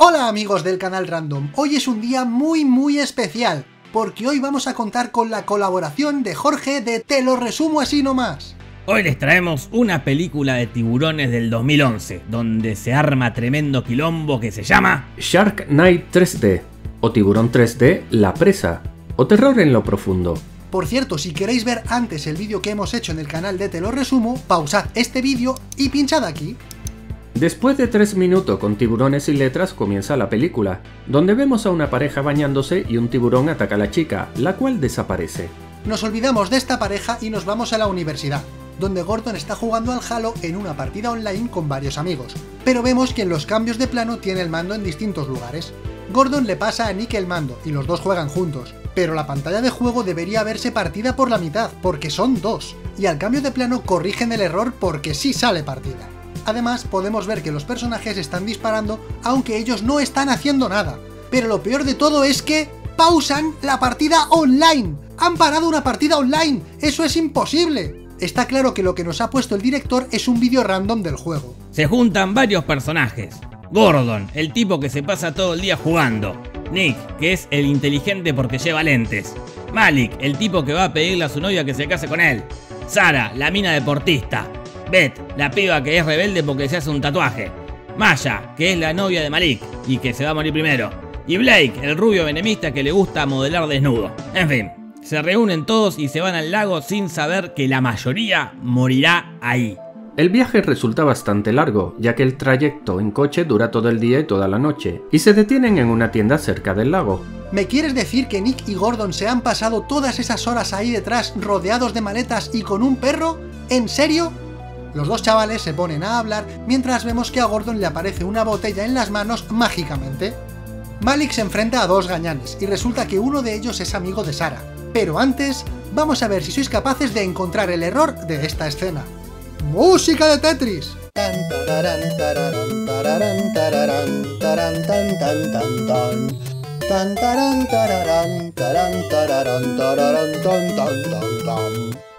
Hola amigos del canal Random, hoy es un día muy muy especial, porque hoy vamos a contar con la colaboración de Jorge de Te lo resumo así nomás. Hoy les traemos una película de tiburones del 2011, donde se arma tremendo quilombo que se llama Shark Night 3D, o Tiburón 3D La Presa, o Terror en lo Profundo. Por cierto, si queréis ver antes el vídeo que hemos hecho en el canal de Te lo resumo, pausad este vídeo y pinchad aquí. Después de tres minutos con tiburones y letras comienza la película, donde vemos a una pareja bañándose y un tiburón ataca a la chica, la cual desaparece. Nos olvidamos de esta pareja y nos vamos a la universidad, donde Gordon está jugando al Halo en una partida online con varios amigos, pero vemos que en los cambios de plano tiene el mando en distintos lugares. Gordon le pasa a Nick el mando y los dos juegan juntos, pero la pantalla de juego debería verse partida por la mitad, porque son dos, y al cambio de plano corrigen el error porque sí sale partida. Además, podemos ver que los personajes están disparando aunque ellos no están haciendo nada. Pero lo peor de todo es que pausan la partida online. Han parado una partida online. Eso es imposible. Está claro que lo que nos ha puesto el director es un vídeo random del juego. Se juntan varios personajes. Gordon, el tipo que se pasa todo el día jugando. Nick, que es el inteligente porque lleva lentes. Malik, el tipo que va a pedirle a su novia que se case con él. Sara, la mina deportista. Beth, la piba que es rebelde porque se hace un tatuaje. Maya, que es la novia de Malik y que se va a morir primero. Y Blake, el rubio venemista que le gusta modelar desnudo. En fin, se reúnen todos y se van al lago sin saber que la mayoría morirá ahí. El viaje resulta bastante largo, ya que el trayecto en coche dura todo el día y toda la noche, y se detienen en una tienda cerca del lago. ¿Me quieres decir que Nick y Gordon se han pasado todas esas horas ahí detrás rodeados de maletas y con un perro? ¿En serio? Los dos chavales se ponen a hablar mientras vemos que a Gordon le aparece una botella en las manos mágicamente. Malik se enfrenta a dos gañanes y resulta que uno de ellos es amigo de Sara. Pero antes, vamos a ver si sois capaces de encontrar el error de esta escena. ¡Música de Tetris!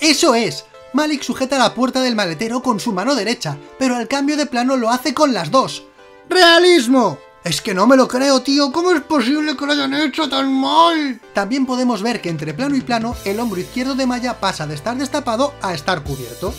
¡Eso es! Malik sujeta la puerta del maletero con su mano derecha, pero al cambio de plano lo hace con las dos. ¡Realismo! Es que no me lo creo, tío, ¿cómo es posible que lo hayan hecho tan mal? También podemos ver que entre plano y plano, el hombro izquierdo de Maya pasa de estar destapado a estar cubierto.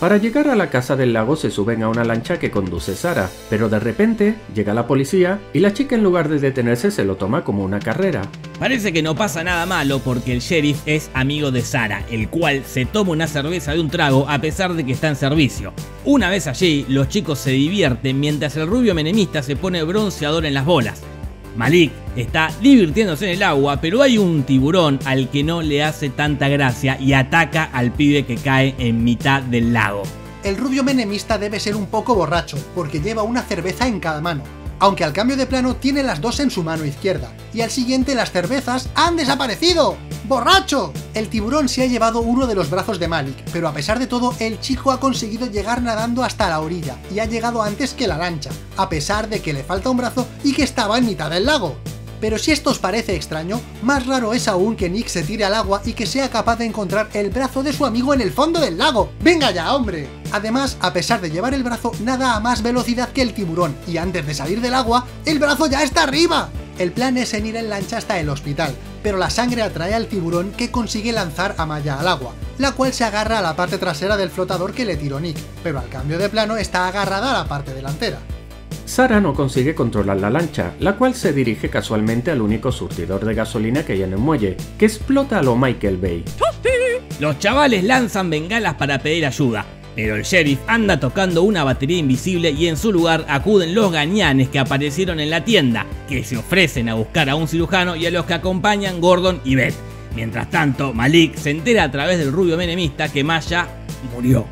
Para llegar a la casa del lago se suben a una lancha que conduce Sara, pero de repente llega la policía y la chica en lugar de detenerse se lo toma como una carrera. Parece que no pasa nada malo porque el sheriff es amigo de Sara, el cual se toma una cerveza de un trago a pesar de que está en servicio. Una vez allí, los chicos se divierten mientras el rubio menemista se pone bronceador en las bolas. Malik está divirtiéndose en el agua, pero hay un tiburón al que no le hace tanta gracia y ataca al pibe que cae en mitad del lago. El rubio menemista debe ser un poco borracho, porque lleva una cerveza en cada mano aunque al cambio de plano tiene las dos en su mano izquierda, y al siguiente las cervezas han desaparecido. ¡Borracho! El tiburón se ha llevado uno de los brazos de Malik, pero a pesar de todo, el chico ha conseguido llegar nadando hasta la orilla, y ha llegado antes que la lancha, a pesar de que le falta un brazo y que estaba en mitad del lago. Pero si esto os parece extraño, más raro es aún que Nick se tire al agua y que sea capaz de encontrar el brazo de su amigo en el fondo del lago. ¡Venga ya, hombre! Además, a pesar de llevar el brazo, nada a más velocidad que el tiburón, y antes de salir del agua, ¡el brazo ya está arriba! El plan es en ir en lancha hasta el hospital, pero la sangre atrae al tiburón que consigue lanzar a Maya al agua, la cual se agarra a la parte trasera del flotador que le tiró Nick, pero al cambio de plano está agarrada a la parte delantera. Sara no consigue controlar la lancha, la cual se dirige casualmente al único surtidor de gasolina que hay en el muelle, que explota a lo Michael Bay. Los chavales lanzan bengalas para pedir ayuda, pero el sheriff anda tocando una batería invisible y en su lugar acuden los gañanes que aparecieron en la tienda, que se ofrecen a buscar a un cirujano y a los que acompañan Gordon y Beth. Mientras tanto, Malik se entera a través del rubio menemista que Maya murió.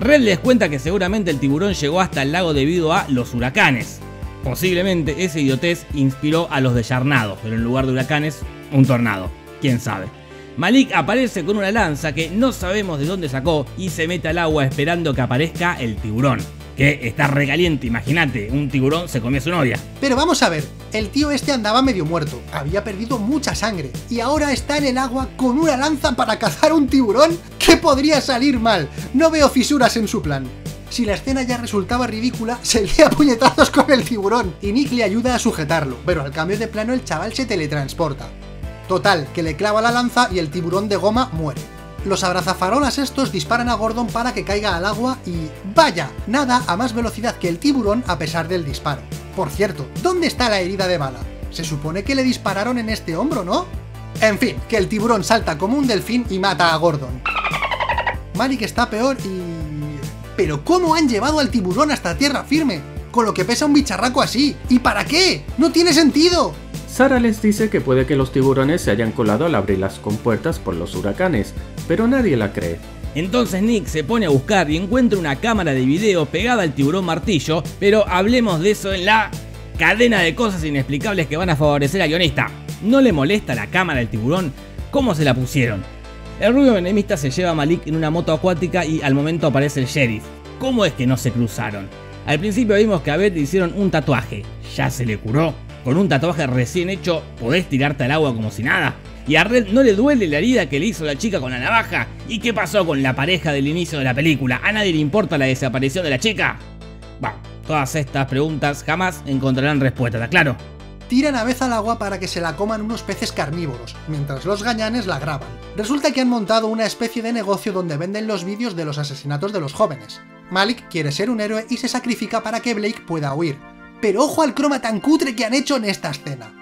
Red les cuenta que seguramente el tiburón llegó hasta el lago debido a los huracanes. Posiblemente ese idiotez inspiró a los de Yarnado, pero en lugar de huracanes, un tornado. ¿Quién sabe? Malik aparece con una lanza que no sabemos de dónde sacó y se mete al agua esperando que aparezca el tiburón que está recaliente, imagínate, un tiburón se comió a su novia. Pero vamos a ver, el tío este andaba medio muerto, había perdido mucha sangre, y ahora está en el agua con una lanza para cazar un tiburón ¿Qué podría salir mal, no veo fisuras en su plan. Si la escena ya resultaba ridícula, se lía puñetazos con el tiburón y Nick le ayuda a sujetarlo, pero al cambio de plano el chaval se teletransporta. Total, que le clava la lanza y el tiburón de goma muere. Los abrazafarolas estos disparan a Gordon para que caiga al agua y... ¡Vaya! Nada a más velocidad que el tiburón a pesar del disparo. Por cierto, ¿dónde está la herida de bala? Se supone que le dispararon en este hombro, ¿no? En fin, que el tiburón salta como un delfín y mata a Gordon. Malik está peor y... ¿Pero cómo han llevado al tiburón hasta tierra firme? Con lo que pesa un bicharraco así. ¿Y para qué? ¡No tiene sentido! Sara les dice que puede que los tiburones se hayan colado al abrir las compuertas por los huracanes, pero nadie la cree. Entonces Nick se pone a buscar y encuentra una cámara de video pegada al tiburón martillo, pero hablemos de eso en la cadena de cosas inexplicables que van a favorecer al guionista. ¿No le molesta la cámara del tiburón? ¿Cómo se la pusieron? El rubio enemista se lleva a Malik en una moto acuática y al momento aparece el sheriff. ¿Cómo es que no se cruzaron? Al principio vimos que a Beth le hicieron un tatuaje. ¿Ya se le curó? Con un tatuaje recién hecho, podés tirarte al agua como si nada. Y a Red no le duele la herida que le hizo la chica con la navaja. ¿Y qué pasó con la pareja del inicio de la película? ¿A nadie le importa la desaparición de la chica? Bueno, todas estas preguntas jamás encontrarán respuesta, ¿está claro? Tiran a vez al agua para que se la coman unos peces carnívoros, mientras los gañanes la graban. Resulta que han montado una especie de negocio donde venden los vídeos de los asesinatos de los jóvenes. Malik quiere ser un héroe y se sacrifica para que Blake pueda huir, pero ojo al croma tan cutre que han hecho en esta escena.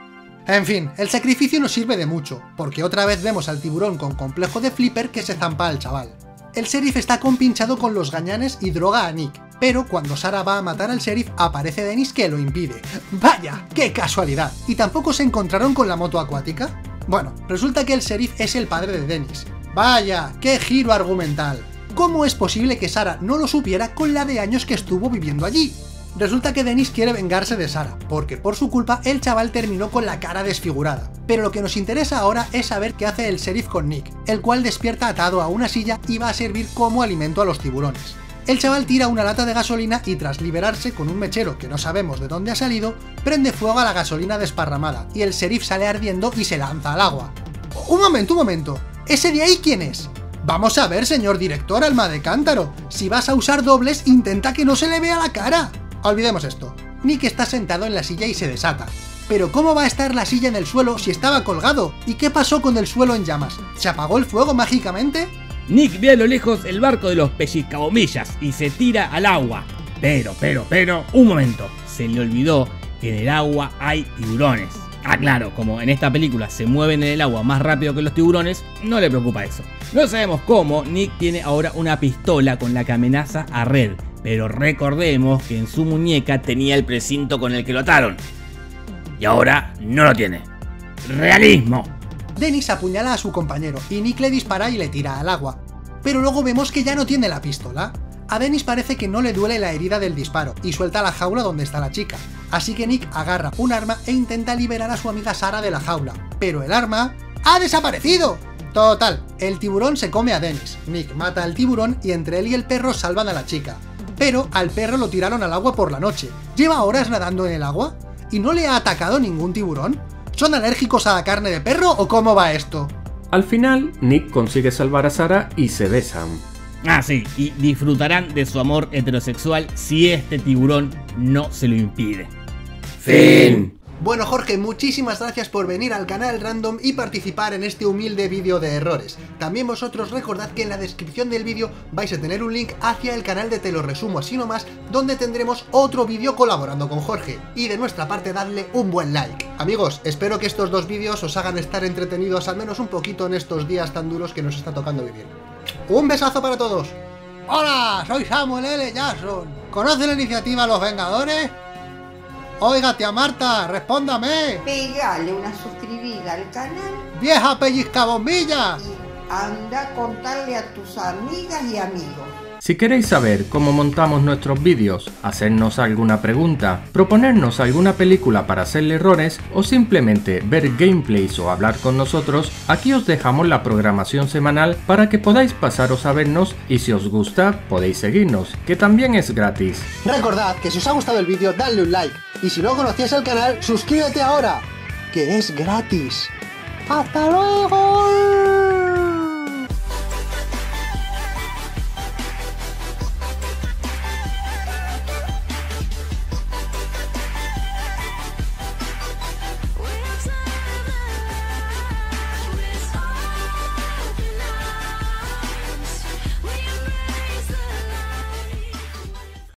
En fin, el sacrificio no sirve de mucho, porque otra vez vemos al tiburón con complejo de flipper que se zampa al chaval. El sheriff está compinchado con los gañanes y droga a Nick, pero cuando Sara va a matar al sheriff aparece Dennis que lo impide. ¡Vaya! ¡Qué casualidad! ¿Y tampoco se encontraron con la moto acuática? Bueno, resulta que el sheriff es el padre de Dennis. ¡Vaya! ¡Qué giro argumental! ¿Cómo es posible que Sara no lo supiera con la de años que estuvo viviendo allí? Resulta que Dennis quiere vengarse de Sara, porque por su culpa el chaval terminó con la cara desfigurada. Pero lo que nos interesa ahora es saber qué hace el sheriff con Nick, el cual despierta atado a una silla y va a servir como alimento a los tiburones. El chaval tira una lata de gasolina y tras liberarse con un mechero que no sabemos de dónde ha salido, prende fuego a la gasolina desparramada y el sheriff sale ardiendo y se lanza al agua. Un momento, un momento, ¿ese de ahí quién es? Vamos a ver, señor director alma de cántaro, si vas a usar dobles intenta que no se le vea la cara. Olvidemos esto. Nick está sentado en la silla y se desata. Pero ¿cómo va a estar la silla en el suelo si estaba colgado? ¿Y qué pasó con el suelo en llamas? ¿Se apagó el fuego mágicamente? Nick ve a lo lejos el barco de los pellizcabomillas y se tira al agua. Pero, pero, pero, un momento. Se le olvidó que en el agua hay tiburones. Ah, claro, como en esta película se mueven en el agua más rápido que los tiburones, no le preocupa eso. No sabemos cómo, Nick tiene ahora una pistola con la que amenaza a Red, pero recordemos que en su muñeca tenía el precinto con el que lo ataron. Y ahora no lo tiene. ¡Realismo! Dennis apuñala a su compañero y Nick le dispara y le tira al agua. Pero luego vemos que ya no tiene la pistola. A Dennis parece que no le duele la herida del disparo y suelta la jaula donde está la chica. Así que Nick agarra un arma e intenta liberar a su amiga Sara de la jaula. Pero el arma... ¡Ha desaparecido! Total, el tiburón se come a Dennis. Nick mata al tiburón y entre él y el perro salvan a la chica pero al perro lo tiraron al agua por la noche. ¿Lleva horas nadando en el agua? ¿Y no le ha atacado ningún tiburón? ¿Son alérgicos a la carne de perro o cómo va esto? Al final, Nick consigue salvar a Sara y se besan. Ah, sí, y disfrutarán de su amor heterosexual si este tiburón no se lo impide. Fin. Bueno Jorge, muchísimas gracias por venir al canal Random y participar en este humilde vídeo de errores. También vosotros recordad que en la descripción del vídeo vais a tener un link hacia el canal de Te lo resumo así nomás, donde tendremos otro vídeo colaborando con Jorge. Y de nuestra parte dadle un buen like. Amigos, espero que estos dos vídeos os hagan estar entretenidos al menos un poquito en estos días tan duros que nos está tocando vivir. ¡Un besazo para todos! ¡Hola! Soy Samuel L. Jackson. ¿Conoce la iniciativa Los Vengadores? Oiga, tía Marta, respóndame. Pégale una suscribida al canal ¡Vieja pellizcabombilla! y anda a contarle a tus amigas y amigos. Si queréis saber cómo montamos nuestros vídeos, hacernos alguna pregunta, proponernos alguna película para hacerle errores o simplemente ver gameplays o hablar con nosotros, aquí os dejamos la programación semanal para que podáis pasaros a vernos y si os gusta podéis seguirnos, que también es gratis. Recordad que si os ha gustado el vídeo, dadle un like. Y si no conocíais el canal, suscríbete ahora, que es gratis. ¡Hasta luego!